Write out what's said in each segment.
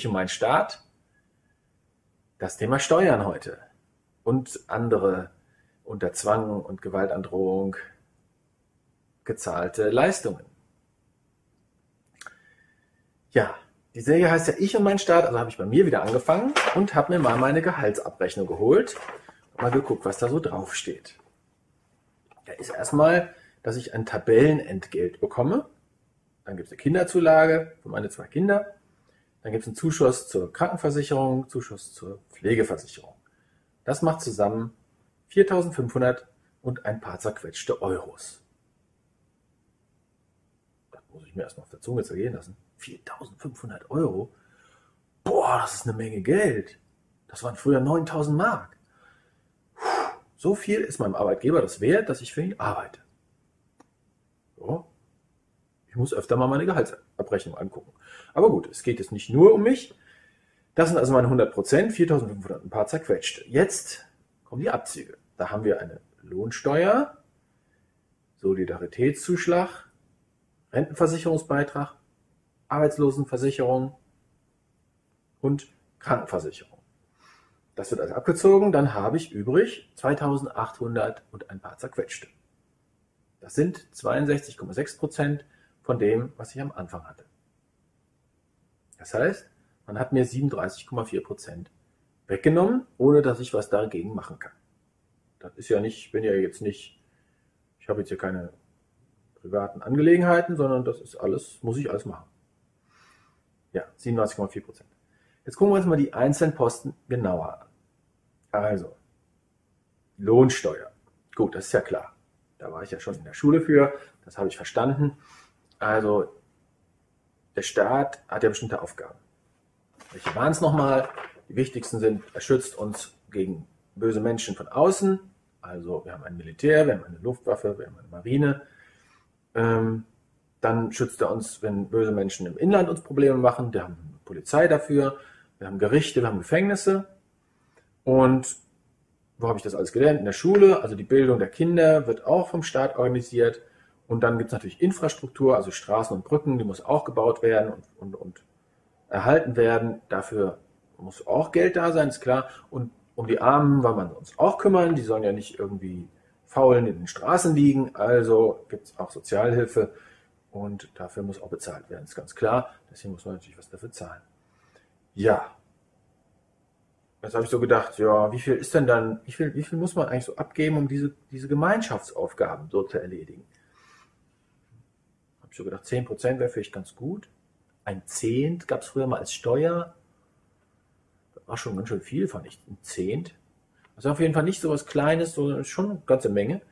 Ich und mein Staat. Das Thema Steuern heute. Und andere unter Zwang und Gewaltandrohung gezahlte Leistungen. Ja, die Serie heißt ja Ich und mein Staat, also habe ich bei mir wieder angefangen und habe mir mal meine Gehaltsabrechnung geholt und mal geguckt, was da so drauf steht. Da ist erstmal, dass ich ein Tabellenentgelt bekomme. Dann gibt es eine Kinderzulage für meine zwei Kinder. Dann gibt es einen Zuschuss zur Krankenversicherung, Zuschuss zur Pflegeversicherung. Das macht zusammen 4.500 und ein paar zerquetschte Euros. Das muss ich mir erstmal auf der Zunge zergehen lassen. 4.500 Euro? Boah, das ist eine Menge Geld. Das waren früher 9.000 Mark. So viel ist meinem Arbeitgeber das wert, dass ich für ihn arbeite. So. Ich muss öfter mal meine Gehaltsabrechnung angucken. Aber gut, es geht jetzt nicht nur um mich. Das sind also meine 100 Prozent, 4.500 ein paar zerquetschte. Jetzt kommen die Abzüge. Da haben wir eine Lohnsteuer, Solidaritätszuschlag, Rentenversicherungsbeitrag, Arbeitslosenversicherung und Krankenversicherung. Das wird also abgezogen, dann habe ich übrig 2800 und ein paar zerquetschte. Das sind 62,6 Prozent von dem, was ich am Anfang hatte. Das heißt, man hat mir 37,4 Prozent weggenommen, ohne dass ich was dagegen machen kann. Das ist ja nicht, ich bin ja jetzt nicht, ich habe jetzt hier keine privaten Angelegenheiten, sondern das ist alles, muss ich alles machen. Ja, 97,4 Prozent. Jetzt gucken wir uns mal die einzelnen Posten genauer an. Also, Lohnsteuer. Gut, das ist ja klar. Da war ich ja schon in der Schule für. Das habe ich verstanden. Also, der Staat hat ja bestimmte Aufgaben. Welche waren es nochmal? Die wichtigsten sind, er schützt uns gegen böse Menschen von außen. Also, wir haben ein Militär, wir haben eine Luftwaffe, wir haben eine Marine. Ähm, dann schützt er uns, wenn böse Menschen im Inland uns Probleme machen. Wir haben Polizei dafür. Wir haben Gerichte, wir haben Gefängnisse. Und wo habe ich das alles gelernt? In der Schule. Also die Bildung der Kinder wird auch vom Staat organisiert. Und dann gibt es natürlich Infrastruktur, also Straßen und Brücken, die muss auch gebaut werden und, und, und erhalten werden. Dafür muss auch Geld da sein, ist klar. Und um die Armen wollen wir uns auch kümmern. Die sollen ja nicht irgendwie faulen in den Straßen liegen. Also gibt es auch Sozialhilfe. Und dafür muss auch bezahlt werden, ist ganz klar. Deswegen muss man natürlich was dafür zahlen. Ja. Jetzt habe ich so gedacht, ja, wie viel ist denn dann, wie viel, wie viel muss man eigentlich so abgeben, um diese, diese Gemeinschaftsaufgaben so zu erledigen? Habe so gedacht, 10% wäre vielleicht ganz gut. Ein Zehnt gab es früher mal als Steuer. Das war schon ganz schön viel, fand ich. Ein Zehnt. Also auf jeden Fall nicht so was Kleines, sondern schon eine ganze Menge.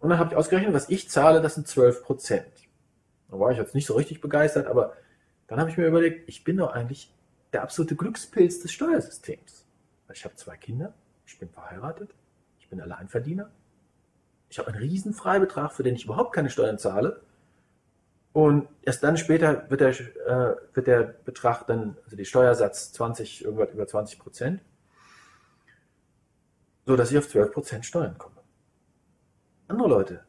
Und dann habe ich ausgerechnet, was ich zahle, das sind 12 Prozent. Da war ich jetzt nicht so richtig begeistert, aber dann habe ich mir überlegt, ich bin doch eigentlich der absolute Glückspilz des Steuersystems. Ich habe zwei Kinder, ich bin verheiratet, ich bin Alleinverdiener, ich habe einen riesen Freibetrag, für den ich überhaupt keine Steuern zahle. Und erst dann später wird der, äh, wird der Betrag dann, also die Steuersatz 20, irgendwas über 20 Prozent, so dass ich auf 12 Prozent Steuern komme. Andere Leute,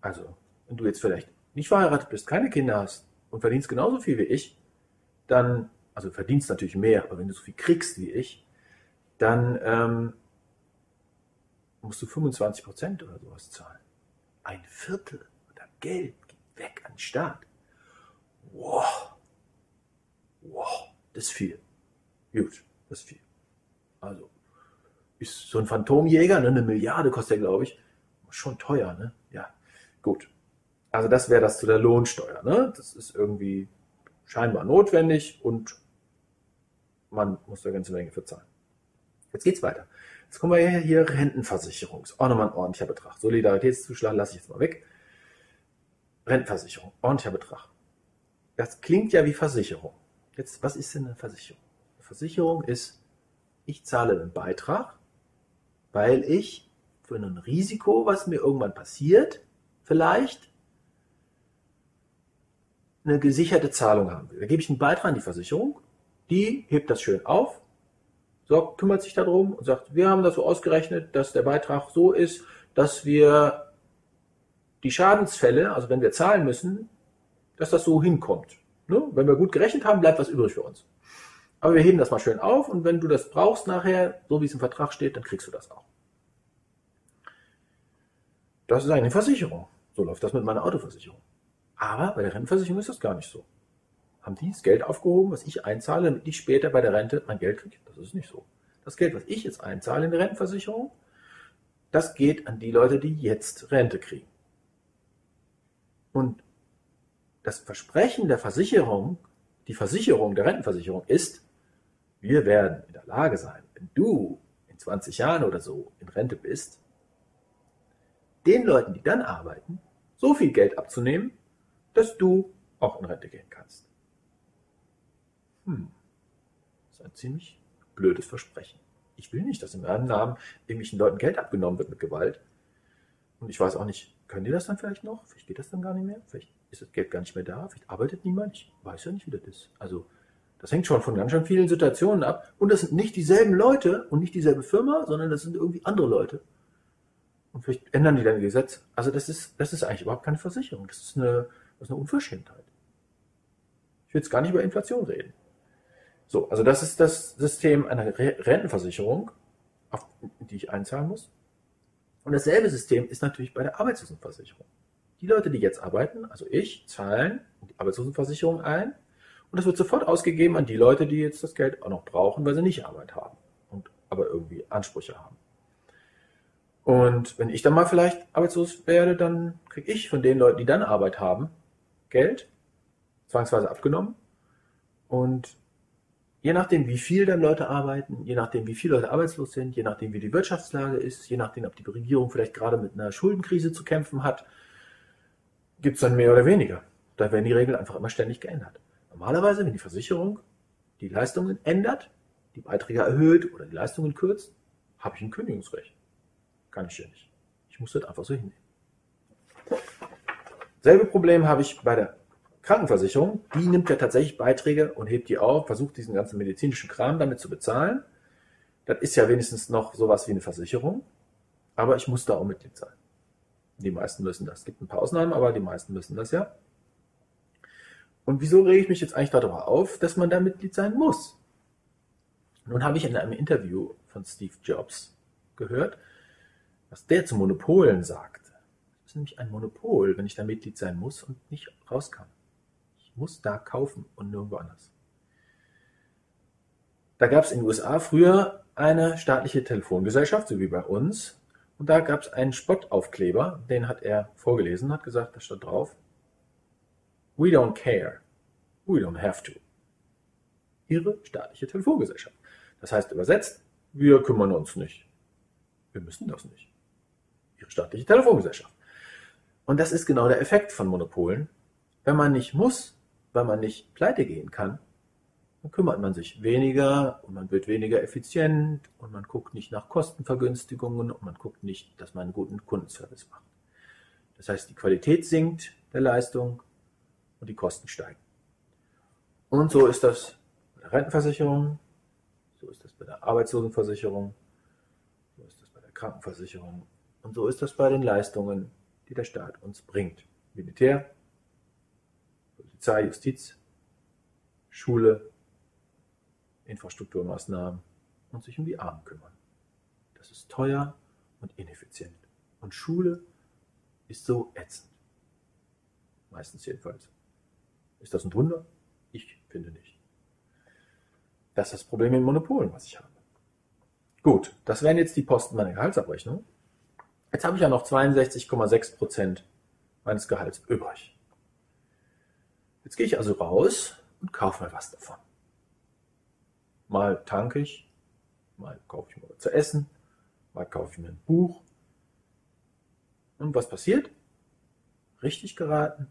also, wenn du jetzt vielleicht nicht verheiratet bist, keine Kinder hast und verdienst genauso viel wie ich, dann, also verdienst natürlich mehr, aber wenn du so viel kriegst wie ich, dann ähm, musst du 25 Prozent oder sowas zahlen. Ein Viertel oder Geld geht weg an den Staat. Wow. Wow. Das ist viel. Gut, das ist viel. Also, ist so ein Phantomjäger, ne, eine Milliarde kostet er, glaube ich. Schon teuer, ne? Ja, gut. Also das wäre das zu der Lohnsteuer. Ne? Das ist irgendwie scheinbar notwendig und man muss da eine ganze Menge für zahlen. Jetzt geht's weiter. Jetzt kommen wir hier Rentenversicherung. Ist auch nochmal ein ordentlicher Betrag. Solidaritätszuschlag lasse ich jetzt mal weg. Rentenversicherung, ordentlicher Betrag. Das klingt ja wie Versicherung. Jetzt, was ist denn eine Versicherung? Eine Versicherung ist, ich zahle einen Beitrag, weil ich für ein Risiko, was mir irgendwann passiert, vielleicht eine gesicherte Zahlung haben will. Da gebe ich einen Beitrag an die Versicherung, die hebt das schön auf, sorgt, kümmert sich darum und sagt, wir haben das so ausgerechnet, dass der Beitrag so ist, dass wir die Schadensfälle, also wenn wir zahlen müssen, dass das so hinkommt. Ne? Wenn wir gut gerechnet haben, bleibt was übrig für uns. Aber wir heben das mal schön auf und wenn du das brauchst nachher, so wie es im Vertrag steht, dann kriegst du das auch. Das ist eine Versicherung. So läuft das mit meiner Autoversicherung. Aber bei der Rentenversicherung ist das gar nicht so. Haben die das Geld aufgehoben, was ich einzahle, damit ich später bei der Rente mein Geld kriege? Das ist nicht so. Das Geld, was ich jetzt einzahle in der Rentenversicherung, das geht an die Leute, die jetzt Rente kriegen. Und das Versprechen der Versicherung, die Versicherung der Rentenversicherung ist, wir werden in der Lage sein, wenn du in 20 Jahren oder so in Rente bist, den Leuten, die dann arbeiten, so viel Geld abzunehmen, dass du auch in Rente gehen kannst. Hm. Das ist ein ziemlich blödes Versprechen. Ich will nicht, dass in meinem Namen irgendwelchen Leuten Geld abgenommen wird mit Gewalt. Und ich weiß auch nicht, können die das dann vielleicht noch? Vielleicht geht das dann gar nicht mehr. Vielleicht ist das Geld gar nicht mehr da. Vielleicht arbeitet niemand. Ich weiß ja nicht, wie das ist. Also, das hängt schon von ganz schön vielen Situationen ab. Und das sind nicht dieselben Leute und nicht dieselbe Firma, sondern das sind irgendwie andere Leute. Und vielleicht ändern die dann die Gesetze. Also das ist, das ist eigentlich überhaupt keine Versicherung. Das ist eine, das ist eine Unverschämtheit. Ich will jetzt gar nicht über Inflation reden. So, also das ist das System einer Rentenversicherung, auf die ich einzahlen muss. Und dasselbe System ist natürlich bei der Arbeitslosenversicherung. Die Leute, die jetzt arbeiten, also ich, zahlen die Arbeitslosenversicherung ein und das wird sofort ausgegeben an die Leute, die jetzt das Geld auch noch brauchen, weil sie nicht Arbeit haben und aber irgendwie Ansprüche haben. Und wenn ich dann mal vielleicht arbeitslos werde, dann kriege ich von den Leuten, die dann Arbeit haben, Geld, zwangsweise abgenommen. Und je nachdem, wie viel dann Leute arbeiten, je nachdem, wie viele Leute arbeitslos sind, je nachdem, wie die Wirtschaftslage ist, je nachdem, ob die Regierung vielleicht gerade mit einer Schuldenkrise zu kämpfen hat, gibt es dann mehr oder weniger. Da werden die Regeln einfach immer ständig geändert. Normalerweise, wenn die Versicherung die Leistungen ändert, die Beiträge erhöht oder die Leistungen kürzt, habe ich ein Kündigungsrecht. Kann ich ja nicht. Ich muss das einfach so hinnehmen. Selbe Problem habe ich bei der Krankenversicherung. Die nimmt ja tatsächlich Beiträge und hebt die auf, versucht diesen ganzen medizinischen Kram damit zu bezahlen. Das ist ja wenigstens noch sowas wie eine Versicherung. Aber ich muss da auch Mitglied sein. Die meisten müssen das. Es gibt ein paar Ausnahmen, aber die meisten müssen das ja. Und wieso rege ich mich jetzt eigentlich darüber auf, dass man da Mitglied sein muss? Nun habe ich in einem Interview von Steve Jobs gehört, was der zu Monopolen sagt. Das ist nämlich ein Monopol, wenn ich da Mitglied sein muss und nicht raus kann. Muss da kaufen und nirgendwo anders. Da gab es in den USA früher eine staatliche Telefongesellschaft, so wie bei uns. Und da gab es einen Spottaufkleber, den hat er vorgelesen, hat gesagt, da stand drauf, We don't care. We don't have to. Ihre staatliche Telefongesellschaft. Das heißt übersetzt, wir kümmern uns nicht. Wir müssen das nicht ihre staatliche Telefongesellschaft. Und das ist genau der Effekt von Monopolen. Wenn man nicht muss, weil man nicht pleite gehen kann, dann kümmert man sich weniger und man wird weniger effizient und man guckt nicht nach Kostenvergünstigungen und man guckt nicht, dass man einen guten Kundenservice macht. Das heißt, die Qualität sinkt der Leistung und die Kosten steigen. Und so ist das bei der Rentenversicherung, so ist das bei der Arbeitslosenversicherung, so ist das bei der Krankenversicherung und so ist das bei den Leistungen, die der Staat uns bringt. Militär, Polizei, Justiz, Schule, Infrastrukturmaßnahmen und sich um die Armen kümmern. Das ist teuer und ineffizient. Und Schule ist so ätzend. Meistens jedenfalls. Ist das ein Wunder? Ich finde nicht. Das ist das Problem in Monopolen, was ich habe. Gut, das wären jetzt die Posten meiner Gehaltsabrechnung. Jetzt habe ich ja noch 62,6 Prozent meines Gehalts übrig. Jetzt gehe ich also raus und kaufe mal was davon. Mal tanke ich, mal kaufe ich mir was zu essen, mal kaufe ich mir ein Buch. Und was passiert? Richtig geraten.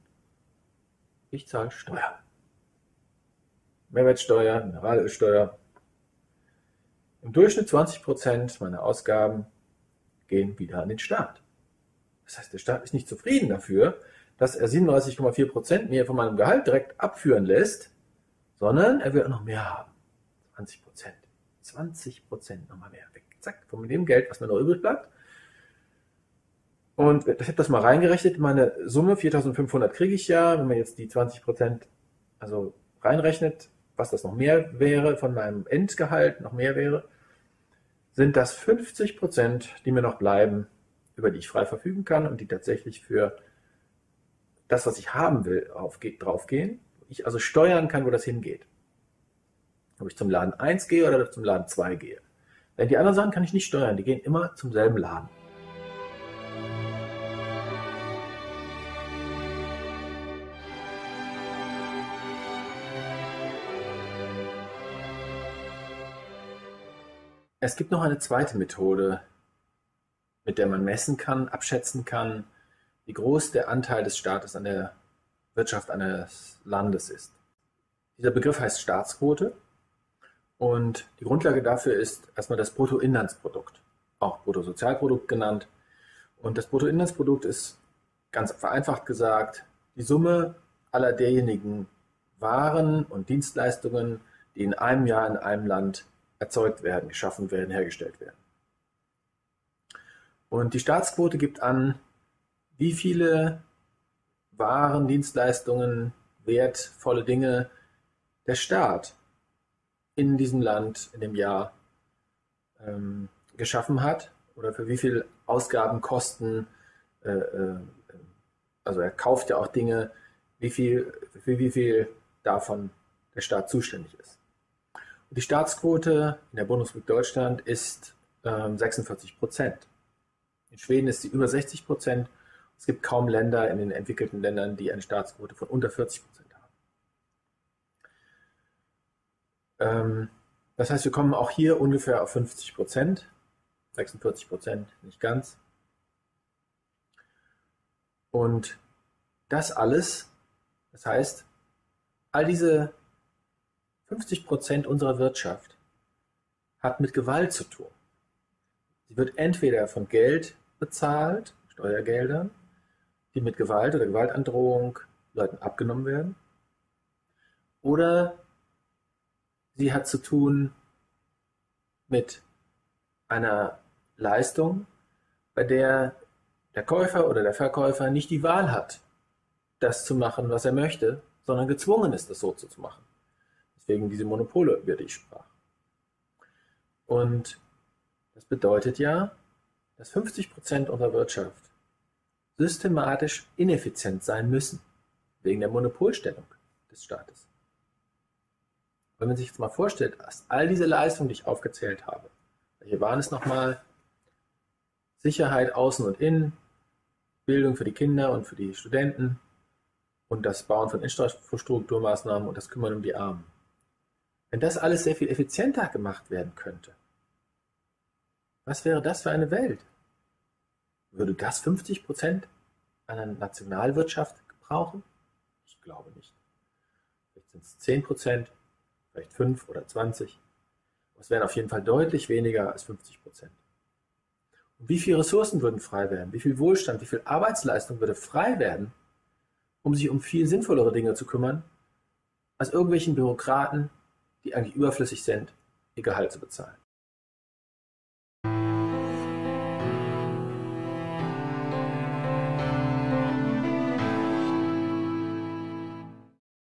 Ich zahle Steuern. Mehrwertsteuer, Mineralölsteuer. Im Durchschnitt 20 Prozent meiner Ausgaben gehen wieder an den Staat. Das heißt, der Staat ist nicht zufrieden dafür, dass er 37,4 Prozent mir von meinem Gehalt direkt abführen lässt, sondern er will auch noch mehr haben. 20 Prozent. 20 Prozent nochmal mehr weg. Zack, von dem Geld, was mir noch übrig bleibt. Und ich habe das mal reingerechnet. Meine Summe 4.500 kriege ich ja. Wenn man jetzt die 20 Prozent also reinrechnet, was das noch mehr wäre, von meinem Endgehalt noch mehr wäre, sind das 50 Prozent, die mir noch bleiben, über die ich frei verfügen kann und die tatsächlich für das, was ich haben will, draufgehen. Ich also steuern kann, wo das hingeht. Ob ich zum Laden 1 gehe oder zum Laden 2 gehe. Denn die anderen Sachen kann ich nicht steuern, die gehen immer zum selben Laden. Es gibt noch eine zweite Methode, mit der man messen kann, abschätzen kann, wie groß der Anteil des Staates an der Wirtschaft eines Landes ist. Dieser Begriff heißt Staatsquote und die Grundlage dafür ist erstmal das Bruttoinlandsprodukt, auch Bruttosozialprodukt genannt. Und das Bruttoinlandsprodukt ist ganz vereinfacht gesagt die Summe aller derjenigen Waren und Dienstleistungen, die in einem Jahr in einem Land erzeugt werden, geschaffen werden, hergestellt werden. Und die Staatsquote gibt an, wie viele Waren, Dienstleistungen, wertvolle Dinge der Staat in diesem Land in dem Jahr ähm, geschaffen hat oder für wie viel Ausgaben, Kosten, äh, äh, also er kauft ja auch Dinge, wie viel, für wie viel davon der Staat zuständig ist. Die Staatsquote in der Bundesrepublik Deutschland ist ähm, 46 Prozent. In Schweden ist sie über 60 Prozent. Es gibt kaum Länder in den entwickelten Ländern, die eine Staatsquote von unter 40 Prozent haben. Ähm, das heißt, wir kommen auch hier ungefähr auf 50 Prozent. 46 Prozent, nicht ganz. Und das alles, das heißt, all diese 50 Prozent unserer Wirtschaft hat mit Gewalt zu tun. Sie wird entweder von Geld bezahlt, Steuergeldern, die mit Gewalt oder Gewaltandrohung Leuten abgenommen werden, oder sie hat zu tun mit einer Leistung, bei der der Käufer oder der Verkäufer nicht die Wahl hat, das zu machen, was er möchte, sondern gezwungen ist, das so zu machen. Deswegen diese Monopole, über die ich sprach. Und das bedeutet ja, dass 50 Prozent unserer Wirtschaft systematisch ineffizient sein müssen, wegen der Monopolstellung des Staates. Wenn man sich jetzt mal vorstellt, dass all diese Leistungen, die ich aufgezählt habe, welche waren es nochmal? Sicherheit außen und innen, Bildung für die Kinder und für die Studenten und das Bauen von Infrastrukturmaßnahmen und das Kümmern um die Armen. Wenn das alles sehr viel effizienter gemacht werden könnte, was wäre das für eine Welt? Würde das 50 Prozent einer Nationalwirtschaft gebrauchen? Ich glaube nicht. Vielleicht sind es 10 Prozent, vielleicht 5 oder 20. es wären auf jeden Fall deutlich weniger als 50 Prozent. Und wie viele Ressourcen würden frei werden? Wie viel Wohlstand, wie viel Arbeitsleistung würde frei werden, um sich um viel sinnvollere Dinge zu kümmern, als irgendwelchen Bürokraten, die eigentlich überflüssig sind, ihr Gehalt zu bezahlen.